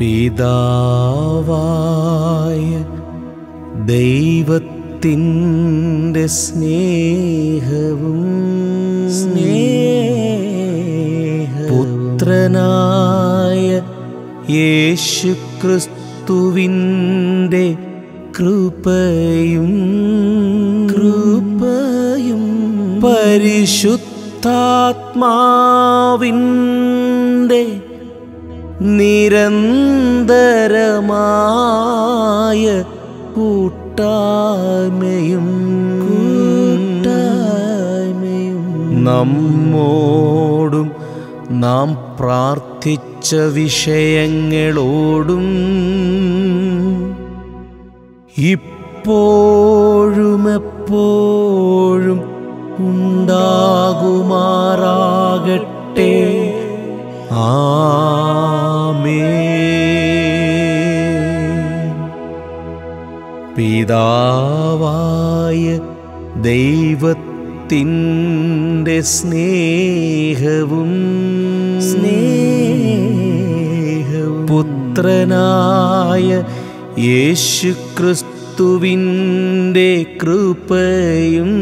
പിതാവായ ദൈവത്തിന്റെ സ്നേഹവും സ്നേഹ പുത്രനായ യേശുക്രിസ്തുവിന്റെ കൃപയും കൃപയും പരിശുദ്ധാത്മാവിന്റെ നിരന്തരമായ കൂട്ടായ്മയും കൂട്ടായ്മയും നമ്മോടും നാം പ്രാർത്ഥിച്ച വിഷയങ്ങളോടും ഇപ്പോഴുമെപ്പോഴും ഉണ്ടാകുമാറാകട്ടെ. ആമേൻ. പിതാവായ ദൈവത്തിന്റെ സ്നേഹവും സ്നേഹവും പുത്രനായ യേശുക്രിസ്തുവിന്റെ കൃപയും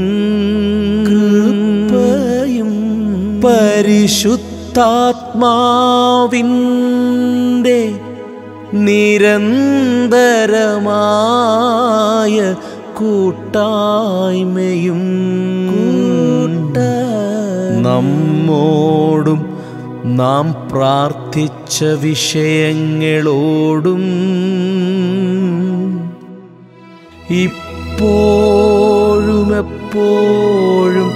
കൃപയും പരിശുദ്ധാത്മാവിന്റെ നിരന്തരമായ കൂട്ടായ്മയും കൂട്ട നമ്മോടും നാം പ്രാർത്ഥിച്ച വിഷയങ്ങളോടും ഇപ്പോഴും എപ്പോഴും